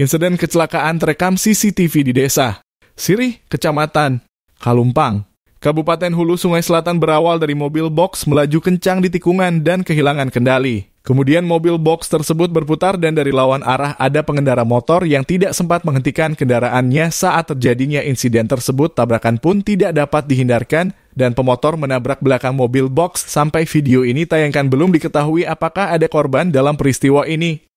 Insiden kecelakaan terekam CCTV di desa. Sirih, Kecamatan Kalumpang. Kabupaten Hulu Sungai Selatan berawal dari mobil box melaju kencang di tikungan dan kehilangan kendali. Kemudian mobil box tersebut berputar dan dari lawan arah ada pengendara motor yang tidak sempat menghentikan kendaraannya saat terjadinya insiden tersebut tabrakan pun tidak dapat dihindarkan dan pemotor menabrak belakang mobil box sampai video ini tayangkan belum diketahui apakah ada korban dalam peristiwa ini.